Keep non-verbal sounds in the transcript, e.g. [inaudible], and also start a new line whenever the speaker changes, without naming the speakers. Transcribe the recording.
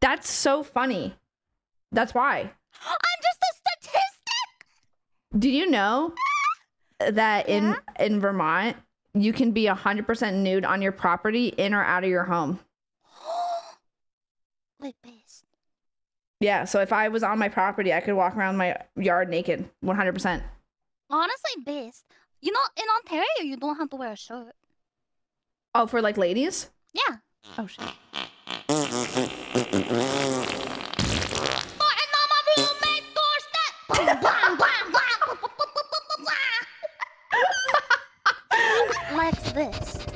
That's so funny. That's why.
I'm just a statistic.
Do you know that in
Yeah?
in Vermont you can be 100% nude on your property in or out of your home? [gasps]
Wait, beast.
Yeah, so if I was on my property, I could walk around my yard naked 100%.
Honestly, beast. You know, in Ontario, you don't have to wear a shirt.
Oh, for like ladies?
Yeah.
Oh shit. Like this.